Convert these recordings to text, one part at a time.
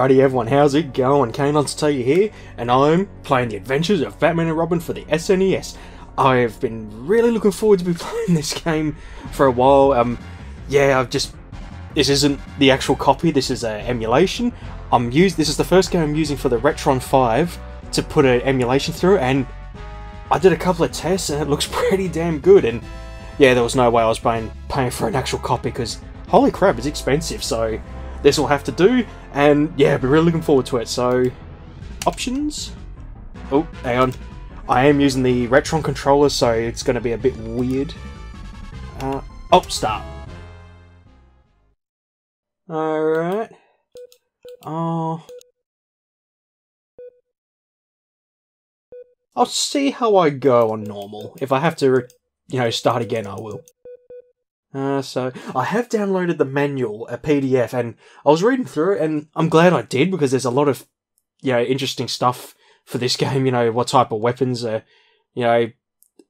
Alrighty everyone, how's it going? Kanon to tell you here, and I'm playing the adventures of Batman and Robin for the SNES. I've been really looking forward to be playing this game for a while. Um, yeah, I've just this isn't the actual copy. This is an emulation. I'm used. This is the first game I'm using for the Retron 5 to put an emulation through, and I did a couple of tests, and it looks pretty damn good. And yeah, there was no way I was paying paying for an actual copy because holy crap, it's expensive. So this will have to do, and yeah, been really looking forward to it. So options. Oh, hang on. I am using the Retron controller, so it's going to be a bit weird. Uh, oh, start. Alright. Oh. I'll see how I go on normal. If I have to, you know, start again, I will. Uh, so, I have downloaded the manual, a PDF, and I was reading through it, and I'm glad I did, because there's a lot of, you know, interesting stuff for this game, you know, what type of weapons are, you know,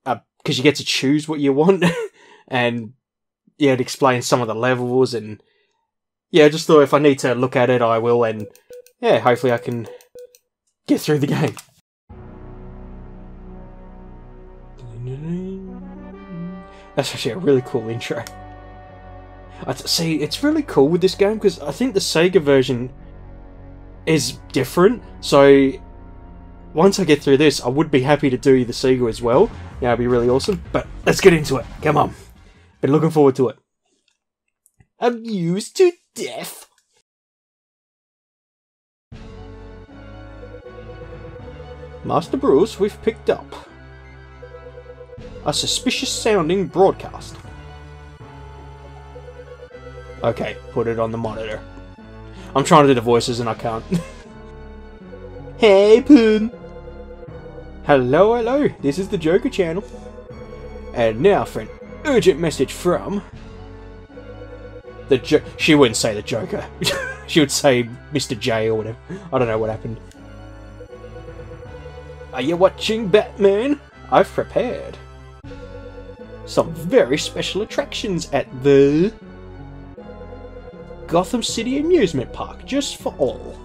because uh, you get to choose what you want, and, yeah, it explains some of the levels, and, yeah, I just thought if I need to look at it, I will, and yeah, hopefully I can get through the game. That's actually a really cool intro. I see, it's really cool with this game because I think the Sega version is different. So once I get through this, I would be happy to do the Sega as well. Yeah, it'd be really awesome. But let's get into it. Come on. Been looking forward to it. Amused to death. Master Bruce, we've picked up a suspicious sounding broadcast. Okay, put it on the monitor. I'm trying to do the voices and I can't. hey, Poon! Hello, hello, this is the Joker channel. And now for an urgent message from the jo she wouldn't say the Joker. she would say Mr. J or whatever. I don't know what happened. Are you watching Batman? I've prepared some very special attractions at the Gotham City Amusement Park just for all.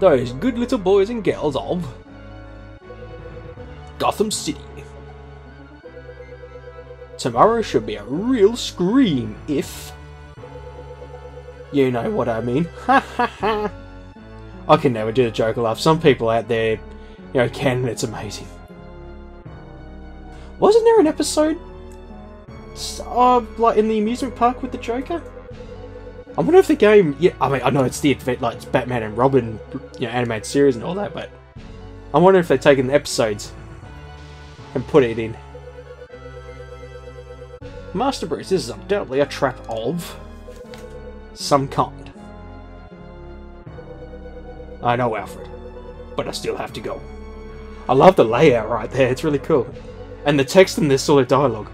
Those good little boys and girls of Gotham City. Tomorrow should be a real scream if... You know what I mean. Ha ha ha. I can never do the Joker laugh. Some people out there, you know, can it's amazing. Wasn't there an episode uh, like in the amusement park with the Joker? I wonder if the game. Yeah, I mean, I know it's the event, like it's Batman and Robin, you know, animated series and all that, but I wonder if they've taken the episodes and put it in. Master Bruce, this is undoubtedly a trap of some kind. I know, Alfred, but I still have to go. I love the layout right there, it's really cool. And the text in this sort of dialogue.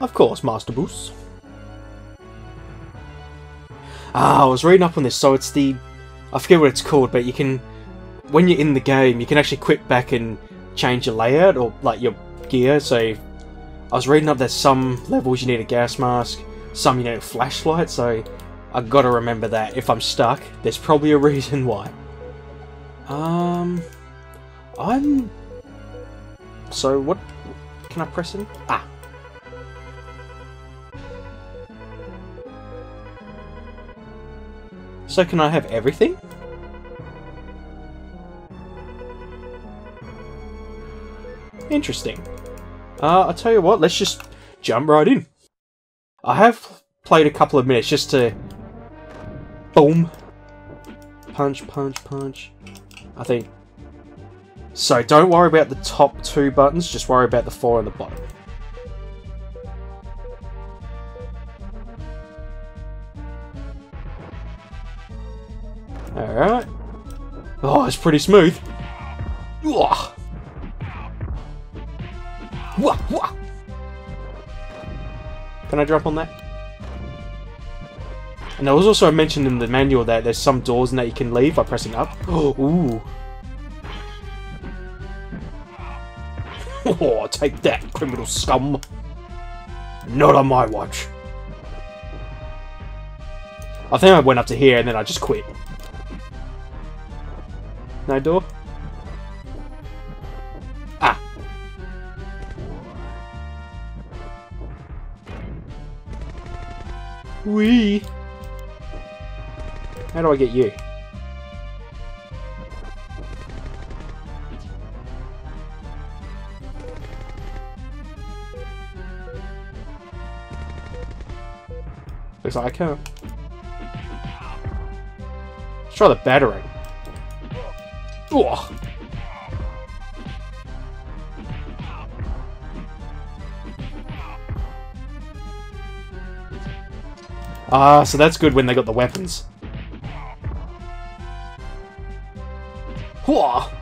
Of course, Master Bruce. Ah, I was reading up on this, so it's the... I forget what it's called, but you can... When you're in the game, you can actually quit back and change your layout, or like your gear, so... I was reading up that some levels you need a gas mask, some you need a flashlight, so... I gotta remember that. If I'm stuck, there's probably a reason why. Um... I'm... So, what... Can I press in? Ah, So can I have everything? Interesting. Uh, I'll tell you what, let's just jump right in. I have played a couple of minutes just to... Boom. Punch, punch, punch. I think... So don't worry about the top two buttons, just worry about the four on the bottom. Alright. Oh, it's pretty smooth. Wah. Wah, wah. Can I jump on that? And there was also mentioned in the manual that there's some doors that you can leave by pressing up. Oh, Ooh. Oh, take that, criminal scum. Not on my watch. I think I went up to here and then I just quit. No door? Ah. Wee. How do I get you? I can. Let's try the batarang. Ugh. Ah, so that's good when they got the weapons. Hooah!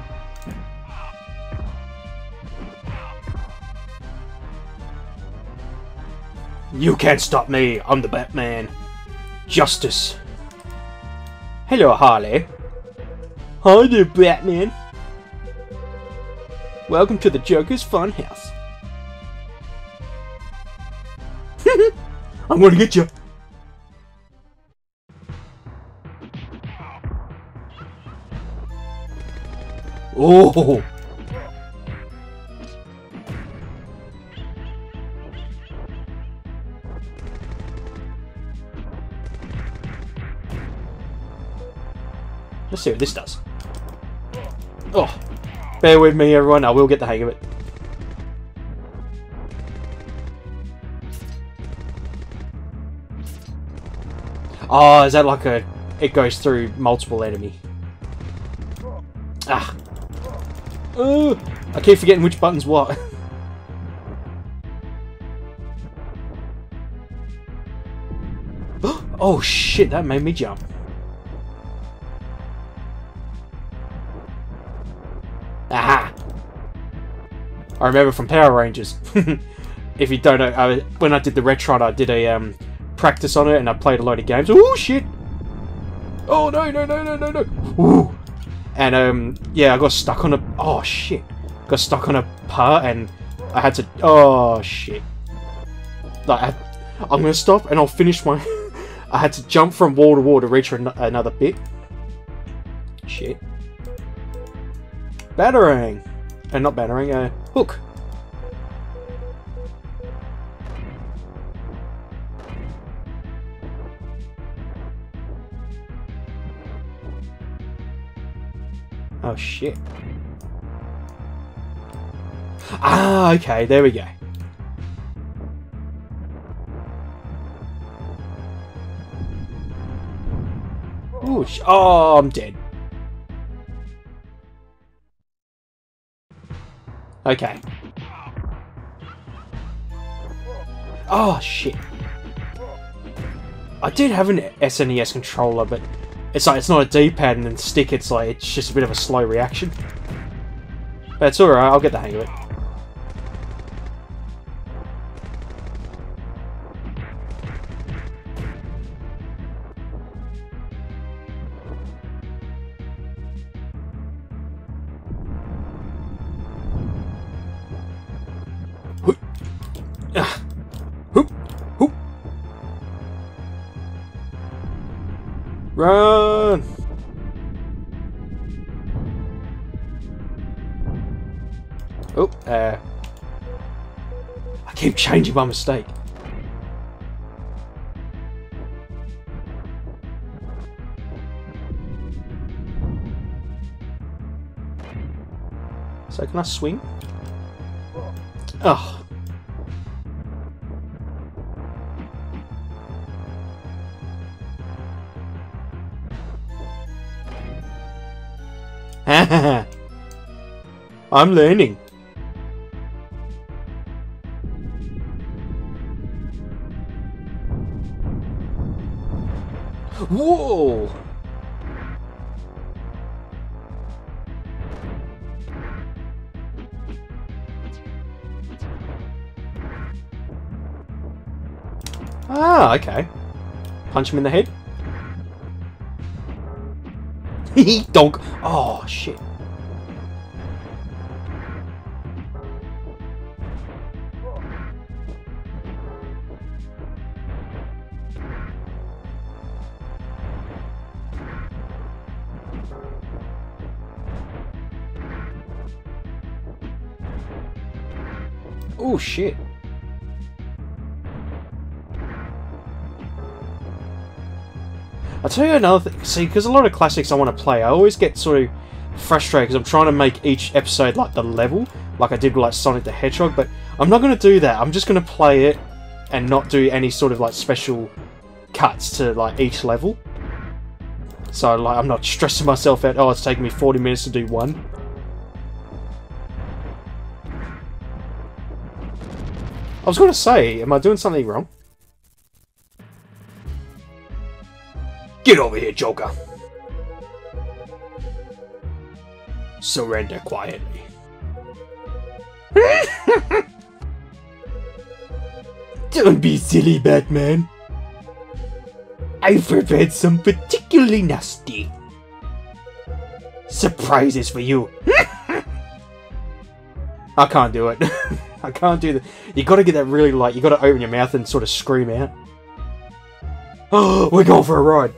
You can't stop me, I'm the Batman. Justice. Hello, Harley. Hi there, Batman. Welcome to the Joker's Funhouse. I'm gonna get you. Oh! Let's see what this does. Oh, bear with me everyone, I will get the hang of it. Oh, is that like a... It goes through multiple enemy. Ah. Uh, I keep forgetting which button's what. oh shit, that made me jump. I remember from Power Rangers. if you don't know, I, when I did the Retron, I did a um, practice on it and I played a load of games. Oh shit! Oh no no no no no no! Ooh. And um, yeah, I got stuck on a. Oh shit! Got stuck on a part and I had to. Oh shit! Like I, I'm gonna stop and I'll finish my. I had to jump from wall to wall to reach an another bit. Shit. Batarang! And uh, not batarang, uh, hook. Oh shit. Ah, okay, there we go. Ooh, oh, I'm dead. Okay. Oh, shit. I did have an SNES controller, but it's like it's not a D-pad and then stick, it's like it's just a bit of a slow reaction. But it's alright, I'll get the hang of it. Oh, uh... I keep changing my mistake. So can I swing? Oh. I'm learning. Ah, okay. Punch him in the head. Hee donk. Oh, shit. Oh shit. Tell you another thing. See, because a lot of classics I want to play, I always get sort of frustrated because I'm trying to make each episode like the level, like I did with like Sonic the Hedgehog, but I'm not going to do that. I'm just going to play it and not do any sort of like special cuts to like each level. So like I'm not stressing myself out. Oh, it's taking me 40 minutes to do one. I was going to say, am I doing something wrong? Get over here, Joker! Surrender quietly. Don't be silly, Batman. I've prepared some particularly nasty surprises for you. I can't do it. I can't do that. You gotta get that really like, you gotta open your mouth and sort of scream out. Oh, we're going for a ride.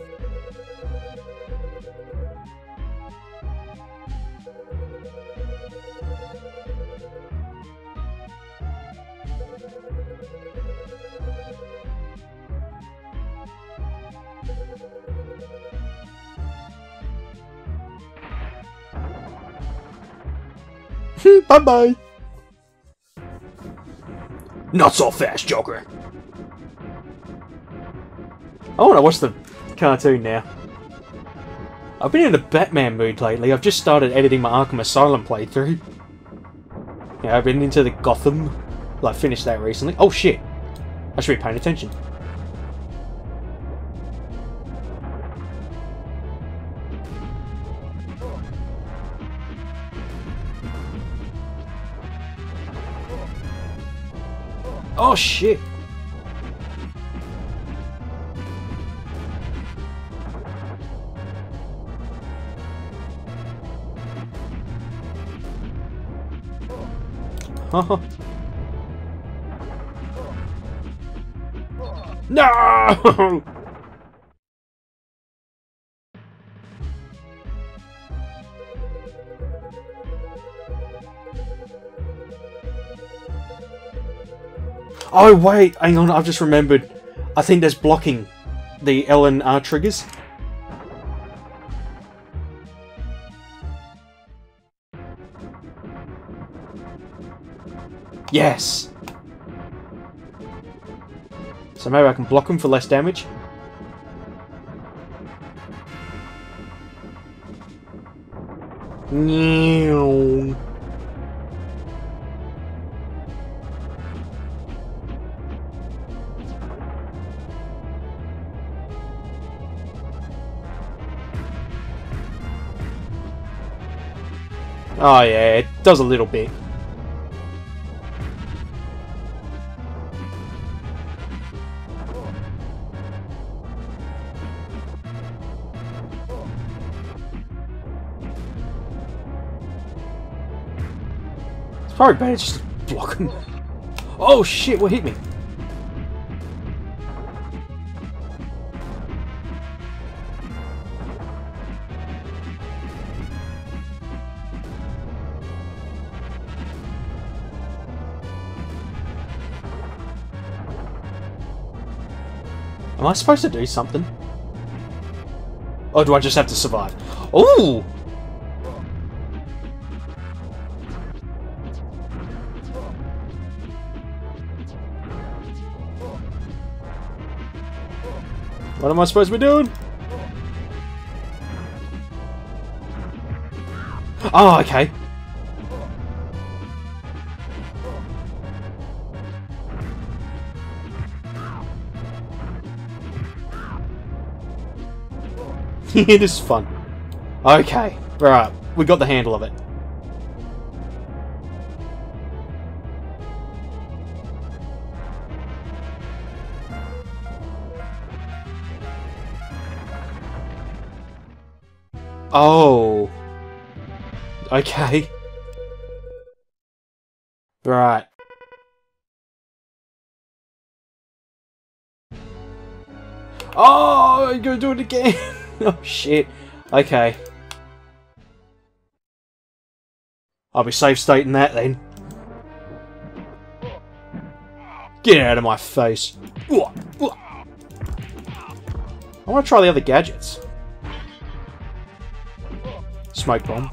Bye bye. Not so fast, Joker. I want to watch the cartoon now. I've been in a Batman mood lately. I've just started editing my Arkham Asylum playthrough. Yeah, I've been into the Gotham. Like, finished that recently. Oh shit! I should be paying attention. Oh shit! No! Oh wait, hang on, I've just remembered. I think there's blocking the L and R triggers. Yes! So maybe I can block them for less damage. Oh yeah, it does a little bit. It's probably better just to block him. Oh shit, what hit me? Am I supposed to do something? Or do I just have to survive? Ooh! What am I supposed to be doing? Oh, okay. it is fun. Okay, right, we got the handle of it. Oh. Okay. Right. Oh, you're gonna do it again. oh shit. Okay. I'll be safe stating that then. Get out of my face. I want to try the other gadgets. Smoke bomb.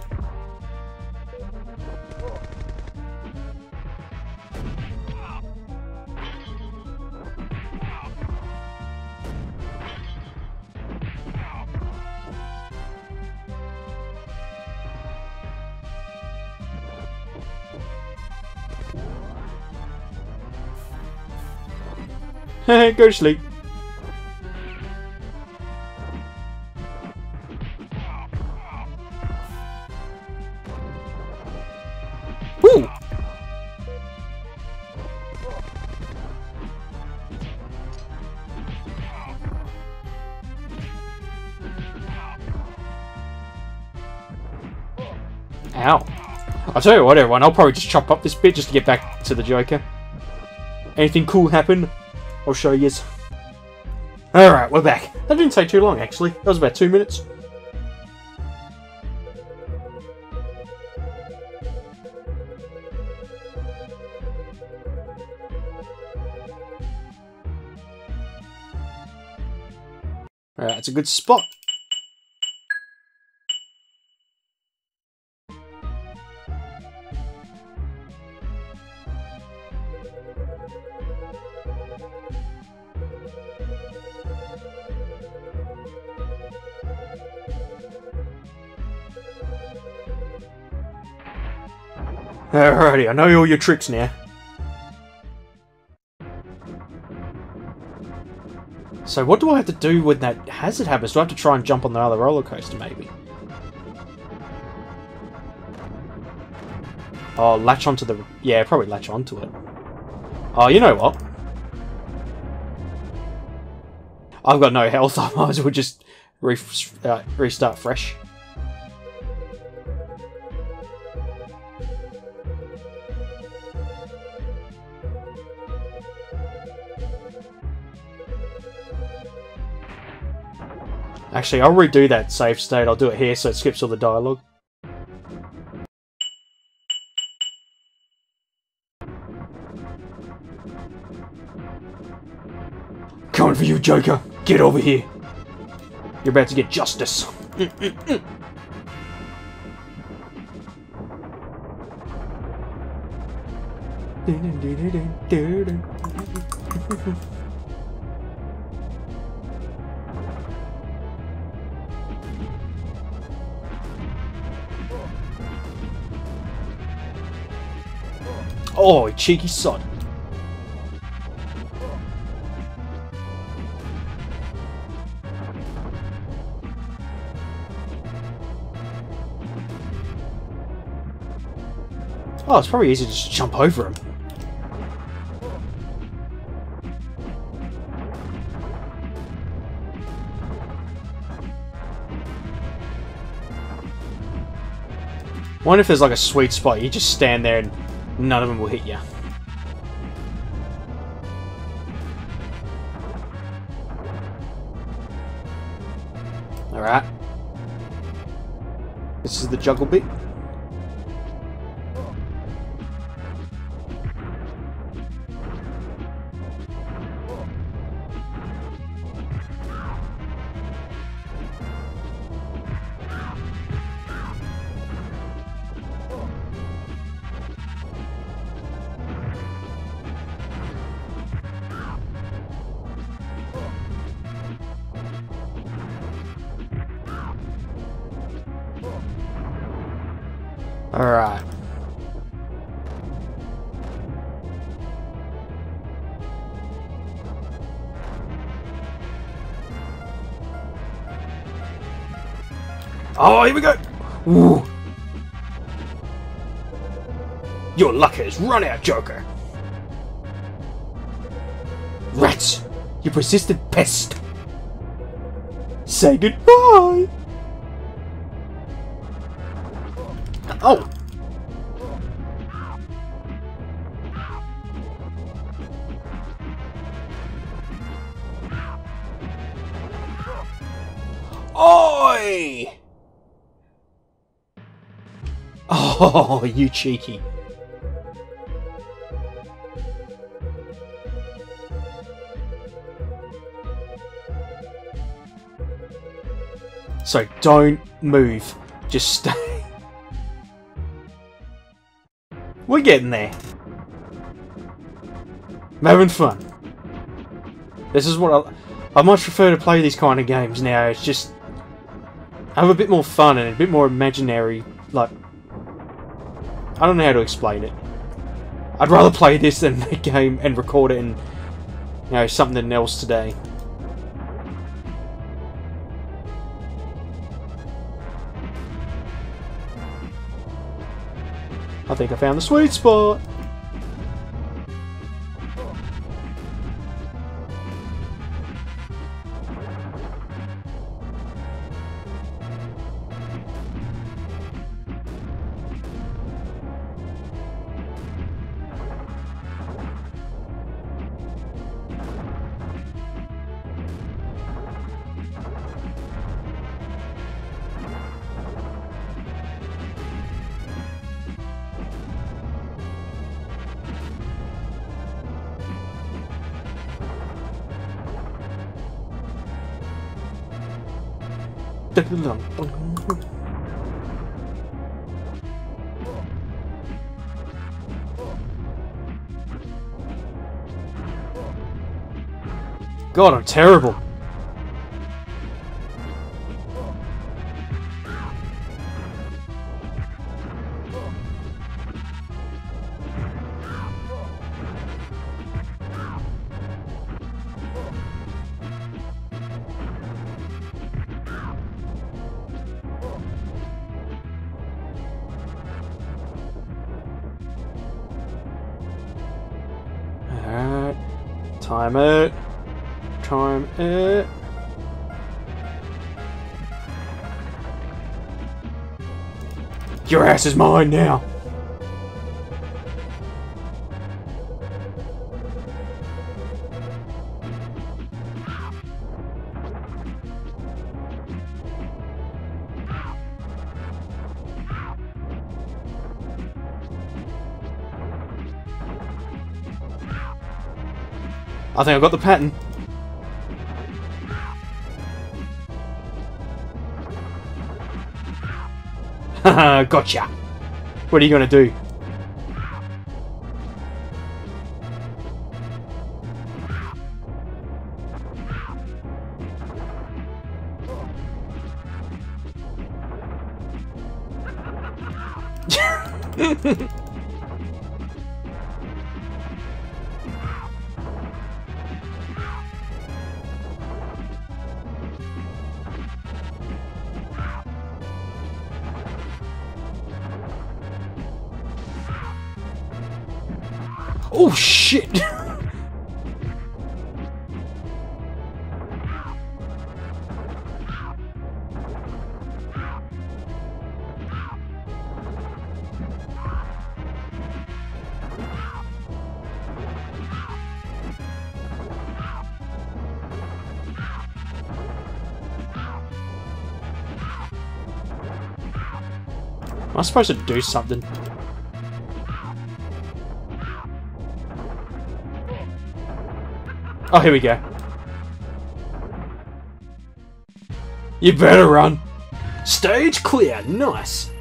Go to sleep. Ow. I'll tell you what, everyone, I'll probably just chop up this bit just to get back to the Joker. Anything cool happen? I'll show you. Alright, we're back. That didn't take too long, actually. That was about two minutes. Alright, it's a good spot. Alrighty, I know all your tricks now. So what do I have to do when that hazard happens? Do I have to try and jump on the other roller coaster, maybe? Oh, latch onto the... Yeah, probably latch onto it. Oh, you know what? I've got no health, I might as well just re uh, restart fresh. Actually, I'll redo that save state. I'll do it here so it skips all the dialogue. Coming for you, Joker! Get over here! You're about to get justice! Oh, cheeky son. Oh, it's probably easy to just jump over him. wonder if there's like a sweet spot. You just stand there and none of them will hit you. Alright. This is the juggle bit. Alright. Oh, here we go! Ooh. Your luck has run out, Joker! Rats! You persistent pest! Say goodbye! boy! Oh, you cheeky. So don't move, just stay. We're getting there. I'm having fun. This is what I... I much prefer to play these kind of games now. It's just have a bit more fun and a bit more imaginary. Like... I don't know how to explain it. I'd rather play this than the game and record it in, you know, something else today. I think I found the sweet spot. God, I'm terrible. Your ass is mine now. I think I got the pattern. gotcha. What are you gonna do? shit! Am I supposed to do something? Oh, here we go. You better run. Stage clear. Nice.